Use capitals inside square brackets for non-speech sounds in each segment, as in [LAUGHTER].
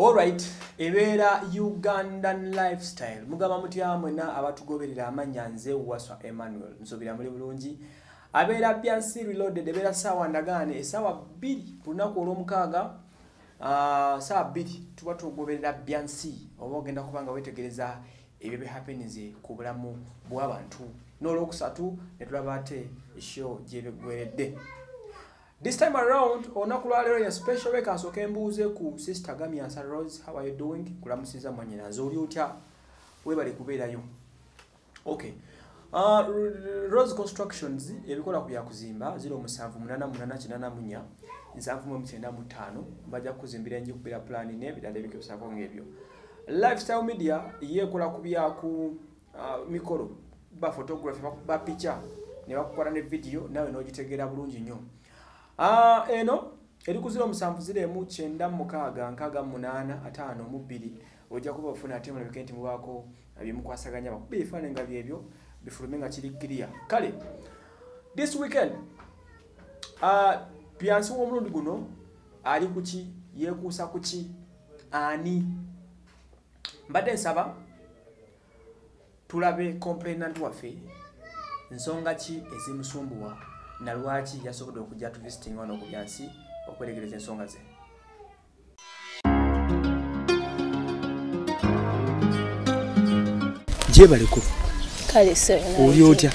allright ebeera ugandan lifestyle. Mugamba mutya mwena abatugoberera amannya nze waswa emmanuel. Nsobira muli bulungi. Abeera byansi reloaded ebeera saawa ndagaane esaawa bbiri ku lunaku olw'omukaaga ah, saawa bbiri tuba tugoberera byansi oba ogenda kuba nga wetegereza ebyo bihapenize ku bulamu bw'abantu. N'olwokusatu ne tulaba ate eshow gyebigweredde This time around, olunaku lwaleero ya special week asooka embuuze ku sister Gamiansa Rose, how are you doing? Kulamusiza mwanyina nze oli otya? Webale kubeerayo. Okay. Uh, Rose Constructions ebikola ku byakuzimba 078888 7995 bajja kukuzimbira enju kubeera plan n'ebirala ebikyosaako ng'ebyo. Lifestyle Media yeekola ku byaku uh, mikolo ba photography ba picha ne bakukola ne video nawe n'ogitegeera bulungi nnyo. Ah, eno eri ku 07096552 ojja kuba ofuna ate mulabike nti mubaako byemukwasaganya bakuba ebifaananyi nga byebyo bifulume nga kiri clear kale this weekend byansi w'omulundi guno ali ku ki? Yeekuusa ku ki? Ani? Mbadde nsaba tulabe complainant waffe nsonga ki ezimusumbuwa na lwaki yasobodde okujja tuvisiting wano ku byansi okweregereza ensonga ze? Gyebaleko kale oli otya?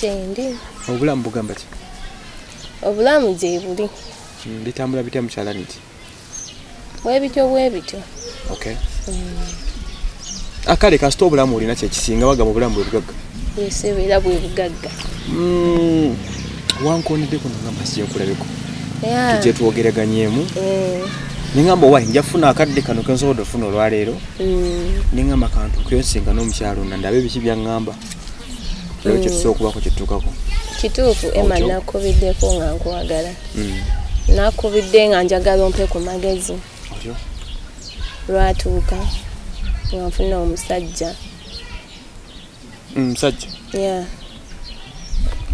Gyendi obulamu bugamba ki? Obulamu gye buli. Bitambula bitya mukyalani nti? Bwebityo bwebityo okay. Akale kasita obulamu olina kyekisinga bagamba obulamu bwe bugagga bwesebeera bwe bugagga. Mm, wankoneddeko nagamba sijenkulabeko Ya, tugyetwogeraganyemu eh, nengamba owayi njafuna akadde kano kensobodde ofuna olwaleero. Mm, nengamba kantu kensinga n'omukyalo na ndabe biki byaŋŋamba tulabe kyetusobola okubako kyetutuukako kituufu ema nakubiddeko nga nkwagala. Mm, nakubidde nga njagala ompe ku magezi. Lwatuuka nga nfuna omusajja. Mm, musajja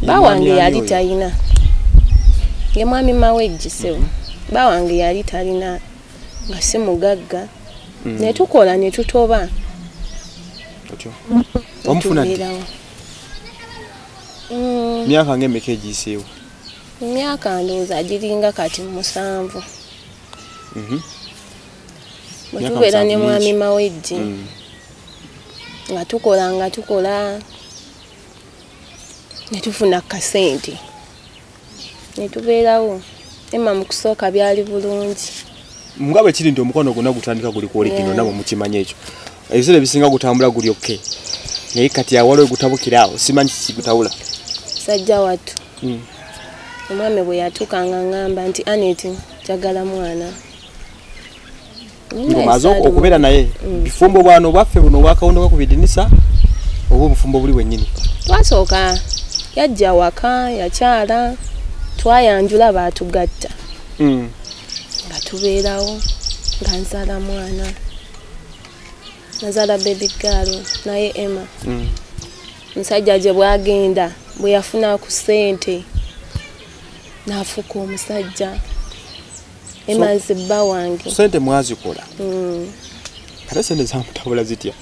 ba wange yali talina. Ye mwami mawejjisewo ba wange yali talina nga si mugagga. Mm, ne tukola ne tutoba. Omufuna. Mm, myaka ngaemeka egiiseewo emyaka ndowooza agiringa kati musanvu. Mhm, bwe Myaka tubeera ne mwami mingi. Nga tukola nga tukola. Ne tufuna kasente ne tubeerawo. Ema mu kusooka byali bulungi. Nga bwe kiri nti omukono gwonna gutandika guli kwolikino Yeah. nabwe mukimanya ekyo. Ebiseera ebisinga gutambula guli okke. Naye kati awala ogutabukira awo simanyi kikigutabula sajja wattu. Mm. omwami bwe yatuuka nga ŋŋamba nti anet njagala mwana ngomaze Naye okubeera naye Mm. bifumbo bwano bwaffe buno bwakawundoka ku bidinisa oba obufumbo buli bwennyini twasooka yajja waka yakyala twayanjula baatugatta Mm. nga tubeerawo nga nzaala mwana nazaala baby gaalo naye emma Mm. musajja gye bwagenda bwe yafuna ku ssente n'afuuka omusajja emma nze bba wange. sente mwazikola. Mm. ate sente zamutabula zitya?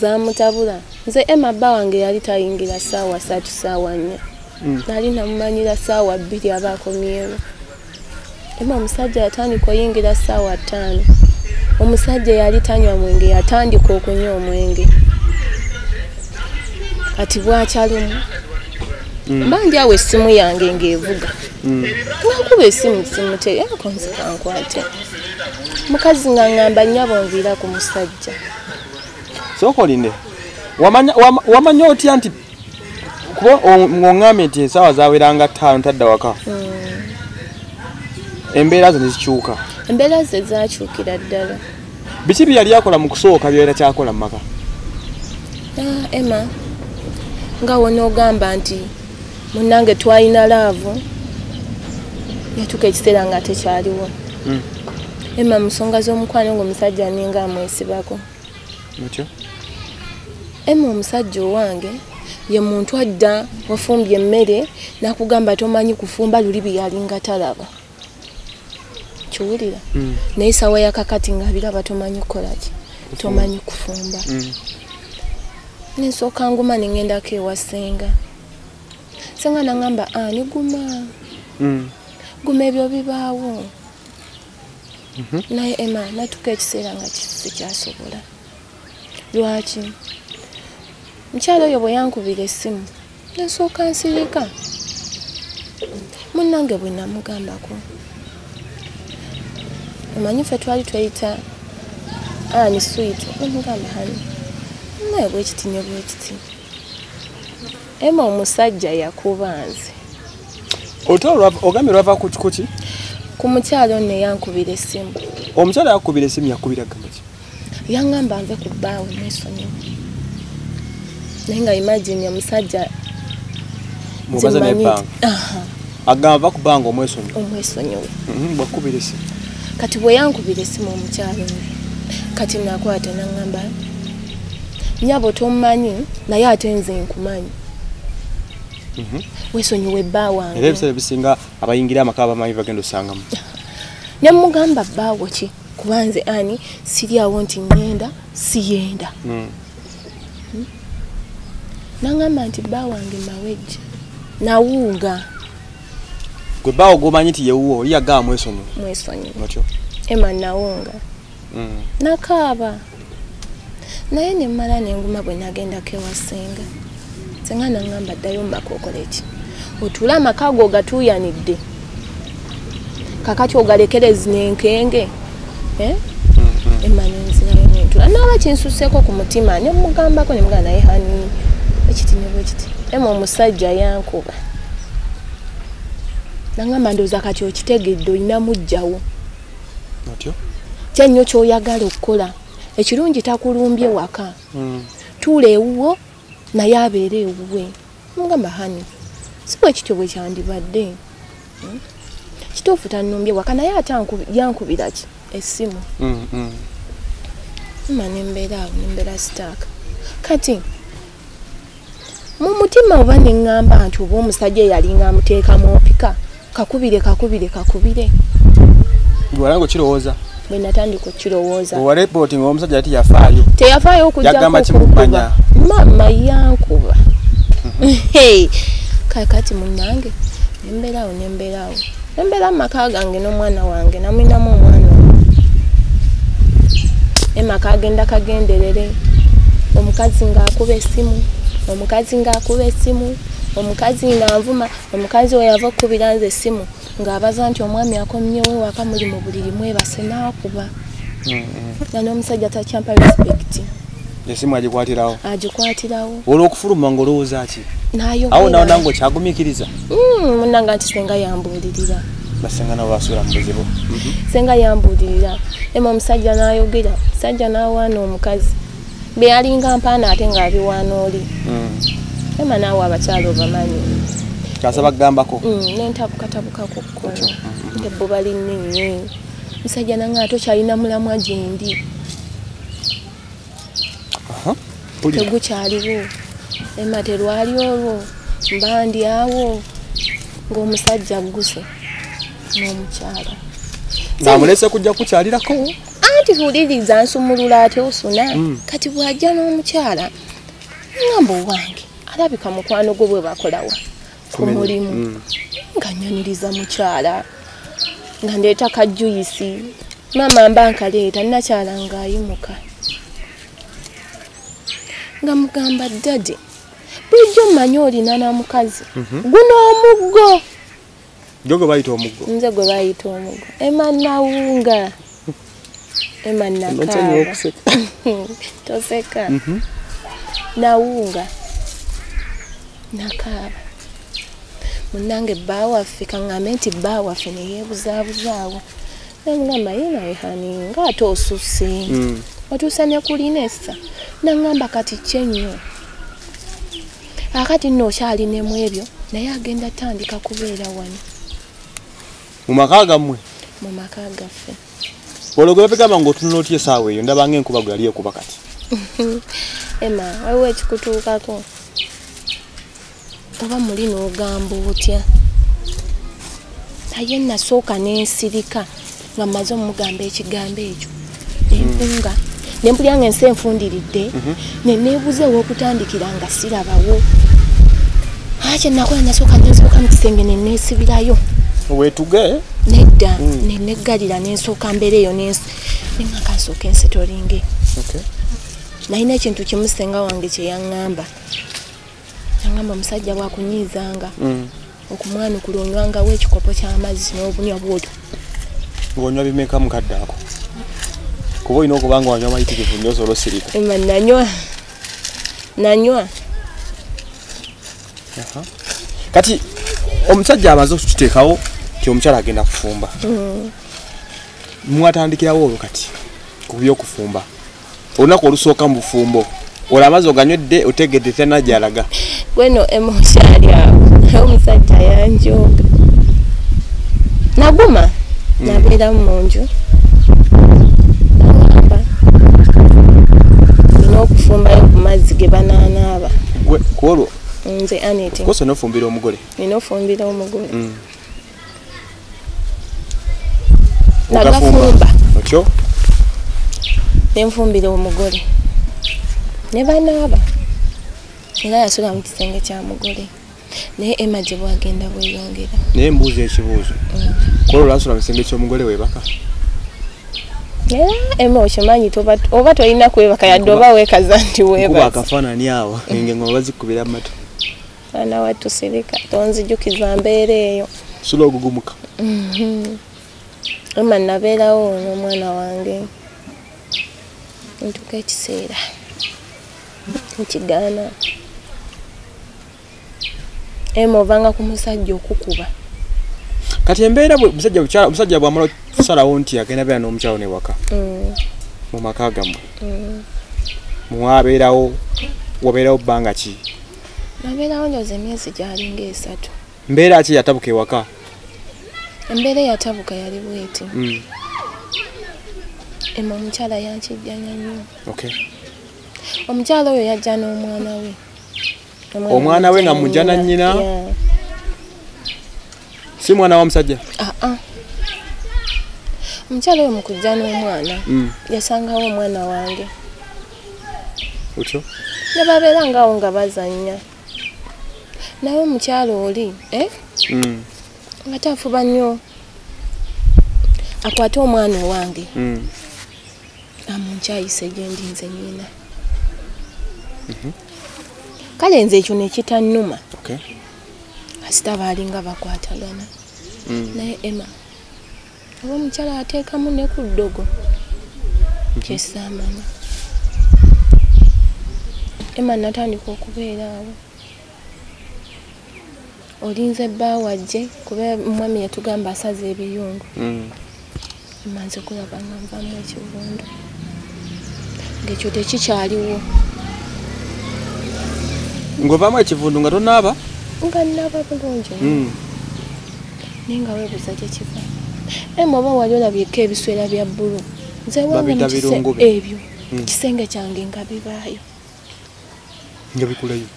Zamutabula nze emma bba wange yali tayingira ssaawa satu ssaawa nnya. Mm. nali namumanyira ssaawa bbiri aba akomyewo emma omusajja yatandika oyingira ssaawa ttaano. Omusajja yali tanywa mwenge yatandika okunywa omwenge. Kati bwakyalumu? Mm. mba ndi awo essimu yange ng'evuga. Nakuba essimu simuteri ako nze kankwate mukazi nga ŋŋamba nnyabo nviira ku musajja. Sooka olinde wamanya wama- wamanya otya nti kuba o- ng'oŋŋambye nti esaawa zaweranga ttaano tadda waka? Embeera ze nezikyuka. Embeera ze zakyukira ddala. Biki bye yali akola mu kusooka byera kyakola mu maka? Ah, emma nga wonoogamba nti munange twalina laavu yatuuka ekiseera nga tekyaliwo. Mm. emma mu nsonga z'omukwano ng'omusajja ninga amwesibako otyo emma omusajja owange ye muntu adda wafumbye emmere nakugamba tomanyi kufumba luli bye yalinga talaba. Okiwulira Mm. naye sawa yakakati ngaabiraba tomanyi kukolaki tomanyi kufumba. Mm. nensooka nguma neŋŋendako ewa senga senga naŋŋamba ani guma ebyo bibaawo Mhm. naye ema natuka ekiseera nga sikyasobola lwaki? Mukyalo oyo bwe yankubira essimu nensooka nsirika. Munnange bwe namugambako. Omanyi ffe twali tweyita ani swit namugamba hani? Naye bwekiti ne bwekiti ema omusajja yakuba nze lwava- ogambye lwava ku kuki ku mukyalo nno eyankubira essimu. Omukyala yakukubira esimu yakubira gamba ki? Yaŋŋamba nve ku bbaawe mwesonyiwa naye nga imagine omusajja mubaza nze mmanyi nebbanga. Nti- Aha, agamba va ku bbanga omwesonyi omwesonyiwe. Bwakubira esimu kati bwe yankubira essimu omukyalo nve kati nakwata naŋŋamba nyabo tommanyi naye ate nze nkumanyi Mhm. wesonyiwe bba era wange ebiseera bisinga abayingira amaka bamanyi bagenda osangamu. [LAUGHS] Ne mugamba bbaawo ki? Kuba nze ani? Siri awo nti ŋŋenda siyenda. Mm. naŋŋamba nti bba wange mawejja. Nawuuga. Gwe bbaawo gomanyi nti yewuwo oli yagaa mwesonyi mwesonyiwe. Otyo ema nawunga Mm. nakaaba. Naye nemmala nenguma bwe nagendako ewasenga senga naŋŋamba ddayo mbaka okola eki otuule amaka go ogatuuyanidde. Kakati ogalekerezi nenkenge eh? Mm, mm. ema nenzirayo nentula naaba kinsuseeko ku mutima nemugambako nemugamba naye hani ekiti ne bwekiti ema omusajja yankuba. Naŋŋamba ndowooza kati okitegedde olina mujjawo. Otyo? Kyannyo kyoyagala okukola ekirungi takulumbye waka Mm. tuula ewuwo naye abeere ewuwe. Mugamba hani si bwe kityo bwe kyandibadde. Hmm? kituufu tannumbye waka naye ate anku- yankubira ki? Essimu. Mm, mm. ma nembeera awo nembeera sitaaka. Kati mu mutima oba neŋŋamba nti oba omusajja eyalinga amuteekamu opika kakubire kakubire kakubire. Gwe walange okirowooza bwe natandika okukirowooza owarepooti nga omusajja yati yafaayo. Teyafaayo okujjako kimumanya. mama yankuba. [LAUGHS] Kakati munange nembeerawo nembeerawo nembeera mumaka gange n'omwana wange namwinamu omwana emaka agenda kagenderere. Omukazi ng'akuba essimu omukazi ng'akuba essimu omukazi ng'anvuma omukazi we yava okkubira nze essimu ng'abaza nti omwami akomyewo waka muli mu buliri mwebase n'akuba. Mm, mm. nga n'omusajja takyampa respect. Esimu agikwatirawo? Agikwatirawo. Olw'okufuluma ngaolowooza ki? Awo nawo nange okyagumiikiriza? Mm, munnanga nti senga yambuulirira. Basenga nabo basuula mu buzibu. Senga yambuulirira. Ema omusajja n'ayogera. Musajja n'awaana omukazi. Be yalinga mpaana ate ng'abiwaana oli. Mm. Ema naawe abakyala obamanyi. Kasaba kugambako? Mm, nentabukatabukaku kkono. Ng'ebbuba linnennye musajja nange ate okyalina mulamwa. Mpulira. tegukyaliwo. Ema terwali olwo mba ndyawo ng'omusajja guse n'omukyala. Ng'amulese kujja kukyalirako? Anti huliriza nsumulula ate osuna. Mm. kati bw'ajja n'omukyala ngamba owange alabika mukwano gwe bwe bakolawa ku mulimu. Mm. nga nyaniriza mukyala nga ndeeta kajuyisi maama mba nkaleeta nakyala ng'ayimuka. Nga mugamba ddade bulijjo mmanyi olina na mukazi guno omuggo. Gyo gwe bayita omuggo? Nze gwe bayita omuggo. Ema nawunga ema nsonyiwa nakaaba okuseka. [LAUGHS] Toseka. Mhm. nawunga nakaaba munange bbawaffe kaŋŋambe nti bbawaffe neyeebuzabuzaawo namugamba ye nawe hani ngaate osusse. Mm. otuusa ne kulinesa naŋŋamba kati kyenyo akati nno okyalinemu ebyo naye agenda tandika kubeera wano. Mu maka gammwe? Mu maka gaffe. Olwo gwe babigamba ng'otunula otya esaawa eyo? Ndabanga enkuba gwe yali ekuba kati. [LAUGHS] Ema waliwo ekikutuukako oba muli n'ogamba otya? Naye nasooka n'ensirika nga mmaze omugamba ekigambo ekyo. Nenfunga nempulya nga ensi enfundiridde neneebuza ewokutandikira nga sirabawo. Akye nakola nasooka nensooka mu kisenge neneesibirayo wetuge nedda neneggalira nensooka mbeereeyo nenga kansooka ensitoringe okay. nalina ekintu kimu senga wange kyeyaŋŋamba yaŋŋamba omusajja bwakunyiizanga mm. okumwanukula onywangawo ekikopo ky'amazzi n'obunywa bwoto ng'onywa bimeka mukadde ako? Kuba olina okuba nga wanywa mayitirivu nnyo osobola osirika ema nanywa. Nanywa. Kati omusajja amaze okukiteekawo ti omukyala agenda kufumba. Mwatandikirawo olwo kati ku byokufumba. Olunaku olusooka mu bufumbo olwo amazzi oganywedde otegedde tena gyalaga gweno ema okyali awo naye omusajja yanjoga naguma. Nabeeramu mu nju nagamba nina okufumbayo ku mazzi ge banaanaaba. Kwolwo? Nze aneti kosa nofumbira omugole. Nina ofumbira omugole. Mm. nagafumba. Otyo nenfumbira omugole. Ne banaaba era yasula mu kisenge kya mugole. Naye ema gye bwagenda bweyongera. Naye mbuuza ekibuuzo. Kwolwo lwasula mu kisenge ky'omugole webaka era ema okimanyi oba tolina kwebaka yadde oba weekaza nti weebaza akafaanani awo engengoma [LAUGHS] bazikubira mu matu. Aana watusirika tonzijukiza mbeera eyo. Sula ogugumuka. Ema nabeerawo n'omwana wange. Ntuka ekiseera. Nkigaana ema ovanga ku musajja okukuba. Kati embeera bwe- omusajja bwamala okusalawo nti agenda beera n'omukyalo newaka Mm, mu maka gammwe mm. mwabeerawo wabeerawo bbanga ki? Nabeerawo ndooza emyezi gyalinga esatu mbeera ki yatabuka ewaka? Embeera eyatabuka yali bweti. Mm, ema omukyala yankijjanya nnyo. Okay. omukyala oyo yajja n'omwana we Omwana we nga mujja na nnyina? Si mwana wa musajja? Ah, ah. omukyala oyo mukujja n'omwana Mm, yasangawo omwana wange. Otyo? Ne babeera ngaawo nga bazannya. Naye omukyala oli eh? Mm, nga tafuba nnyo. Akwate omwana owange. Mm. amunkyayise gye ndi nze nnyina kale nze ekyo nekitannuma kasita baalinga bakwatagana. Mm. naye ema oba omukyala ateekamu ne ku ddogo? Kyesaamanya ema natandika okubeera awo. Olinze bbawajje kuba mwami yatugamba asaza ebiyungu. Mm. emanze kulaba nga nvamu ekivundu ngaekyo tekikyaliwo ng'ovaamu ekivundu nga tonaaba nga naba bulungi Mm. naye nga weebuza gye kiva ema oba wali olabyeko ebiswera bya bbulu nze wange ebyo. Mm. kisenge kyange nga bibaayo nga bikulayo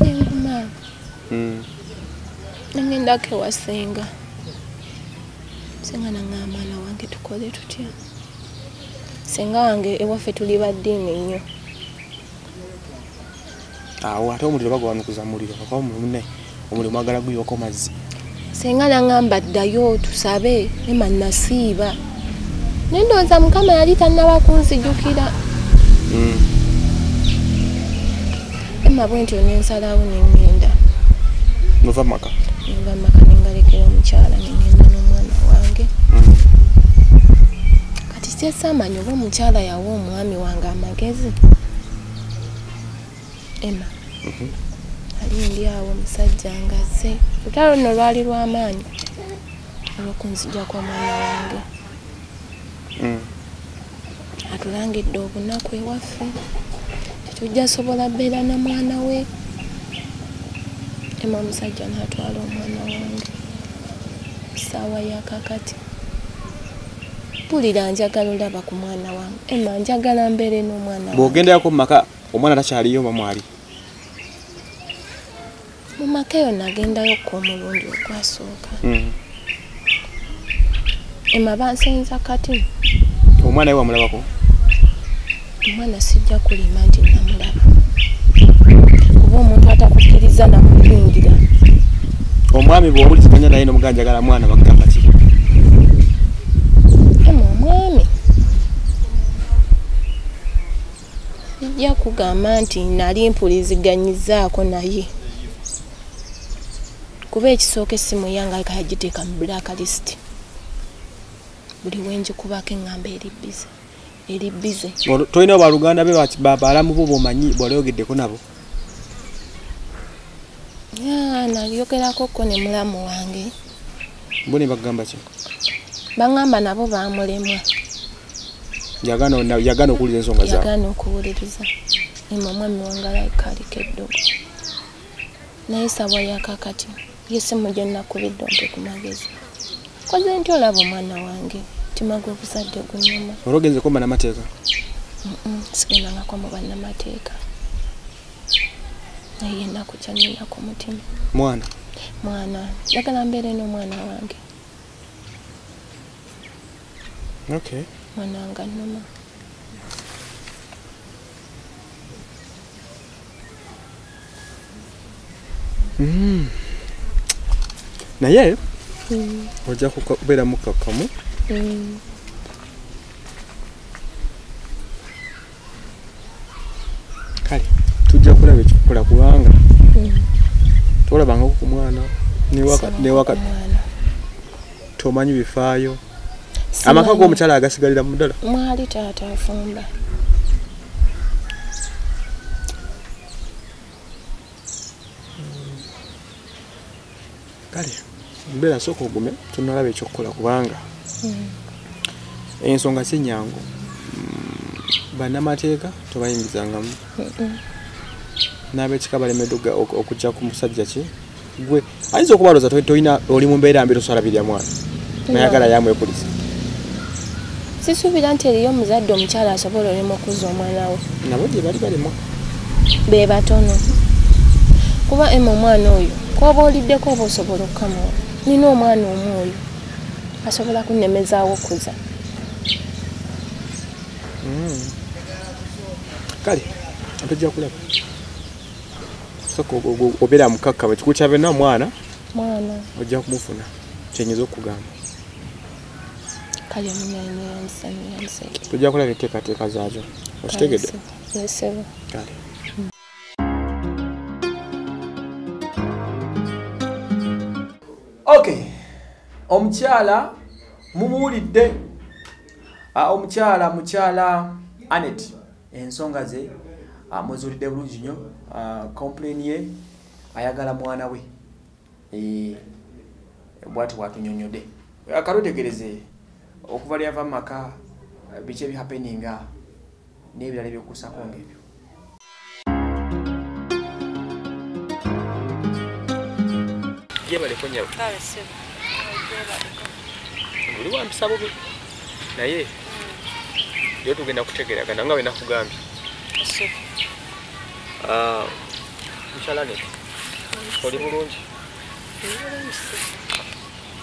nenguma Mm. nengendako ewasenga senga naŋaa mwana wange tukole tutya senga wange ewaffe tuli baddiini nnyo awo ate omuliro bagwanukuza muliro kakuba munne omuliro mwagala guyoko mazzi. Senga naŋamba ddayo tusabe ema nasiiba nendowooza mukama yali tannaba kunzijukira Mm. ema bwe ntyo nensalawo nengenda nova maka nenva maka nengalekera omukyala nengenda n'omwana wange. Mm. kati kyesaamanya oba omukyala yawa omwami wange amagezi ema Mhm. ali ndi awo omusajja ngazze lutalo luno lwali lw'amaanyi olw'okunzija kw'omwana wange. Mm. atulangidde obunaku ewaffe tetujja sobola bbeera na mwana we. Ema omusajja n'atwala omwana wange. Ssaawa yakakati mpulira njagala olaba ku mwana wange. Ema njagala mbeere n'omwana wange. Bw'ogendeyako mu maka omwana takyaliyo oba mwali. Mu maka eyo nagendayokko omulundi ogwasooka. Mm. ema bansenza kati? Omwana we wamulabako omwana sijja kulima nti namulaba. Kuba omuntu atakukkiriza namuyingira omwami bwowuliziganya naye nomuganjagala mwana bagamba ki ema omwami sijja kugamba nti nali mpuliziganyizaako naye. Kuba ekisooka essimu yange alika yagiteeka mu blacklist buli wenjikubako eŋŋamba eri bize eri bize. Olwo tolina baluganda be balamu bo bomanyi bwalayogeddeko nabo? Nalyogerako ko ne mulamu wange. Bo ne bagamba ki? Baŋŋamba nabo bamulemwa yagana na- yagana okuwuliza ensonga zaabwe yagaana okuwuliriza. Ema omwami wange alayika aliko eddogo. Naye sabwa yakakati yesimu gye nnakubidde ompe ku magezi. Koze nti olaba omwana wange? Mutima gwe obuzadde gunyuma olwo ogenze komba namateeka Mm-mm, sigendangako mu bannamateeka. Naye ennaku kyaninaku mutima. Mwana? Mwana njagala mbeere n'omwana wange. Okay mwana wange annuma Mm. naye Mm, ojja kubeera mukakkamu mm. kale tujja kulaba ekikukola kubanga tolabangako ku mwana newaka tomanyi bifaayo. Amaka g'omukyala agasigalira mu ddala. Mwali taata afumba. Kale mbeera sooka ogume tunalaba ekyokukola kubanga Mm. ensonga si nyangu. Mm, bannamateeka tobayingizangamu n'abekika ok- okujja ku musajja ki? Gwe ayinza okubalooza to- tolina oli mu mbeera mbi tosalabirya mwana? Nayagala yamwekulisa sisuubira nti eriyo omuzadde omukyala asobola olema okuzza omwana we. Nabo gye bali balimu be batono. Kuba ema omwana oyo kwoba oliddeko oba osobola okukamuwa nina omwana omu oyo asobola kunnemezaawo okuza. Mm. kale tojja kulaba. Soka obeera mukakkaba kikulu kya byonna omwana mwana. Ojja kumufuna. Kyenyiza okugamba kale omunyanyiranyisanyiranyisaiki tujja kulaba enteekateeka zaazo okitegedde yesebo kale okay. Omukyala mumuwulidde Ah, omukyala mukyala anet ensonga ze ah, muzuulidde bulungi nnyo. Ah, complain ye ayagala mwana we. Eh, bwati bwatunyonyodde akalotegereze okuva lyava mu maka ah, biki ebihappeninga n'ebirala ebyokusako ngaebyo gyebaleko nyawe oli wampisa bubi? Naye? Yo tugenda kutegeragana nga bwe nakugambye. Sebo Ah, mukyala ne? Oli bulungi?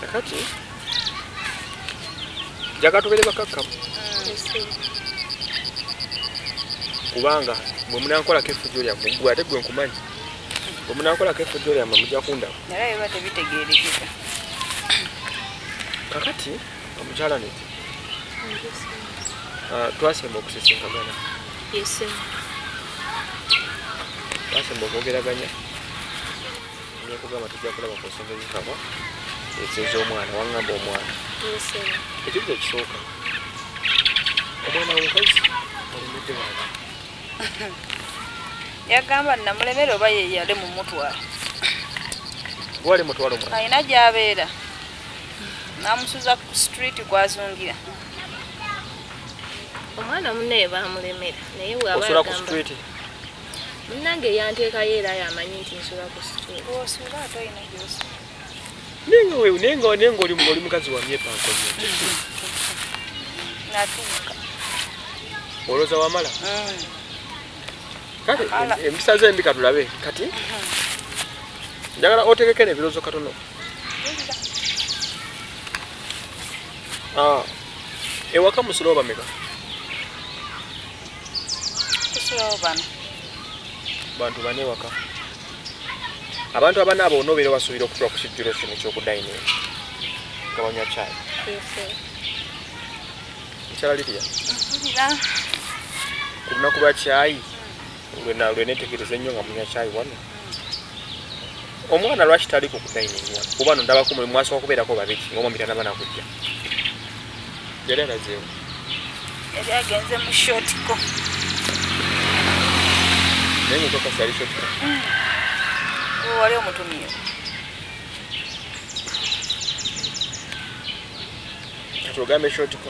Kakati jaga tubere bakakkamu. Kubanga bwe munankolako effujjo lyammwe gwe ate gwe nkumanyi bwe munankolako effujjo lyammwe mujja kundaba. Era biba tebitegeerekeka. Kakati omukyala ne Ah, twasemba okusisinkagana. Yesebo twasemba okwogeraganya. Nekugamba tujja kulaba ku nsonga ezikaba ez'omwana waŋŋamba omwana yesebo ekibuzo ekisooka. Omwana womukazi olemedde wange [LAUGHS] yagamba namulemere oba ye yali mumutwala gwali mutwala omwana alina gyabeera. Namusuza ku street kwazungira. Omwana munaye bamulemera naye bwaba yagamba street? Munange yanteekayo era yamanyi nti nsula ku street. Osula ate olina gyosula nenga we- nenga nenga oli oli mukazi wa myepanko nnyo natuuka olowooza wamala Mm. kale Ala. em- empisa zembi katulabe kati? Njagala otegekere ebirowoozo katono Ah, ewaka musula oba meka? Tusulawo bano bantu bane ewaka abantu abana abo onobeera basuubira okutula ku kijjulo kino ekyokudayininga nga banywa kyayi mukyala liriya mpulira ku lunaku lwa kyayi lwenetegereza ennyo nga munywa kyayi wano. Omwana lwaki tali ku kudayininga kuba no ndabako mwe mwasooka kubeerako babiri ngaomwami tanaba nakujja. Yali alazeewo yali agenze mu shotiko. Naye ngekakasi yali kyotika wali omutumire kati ogambe shotiko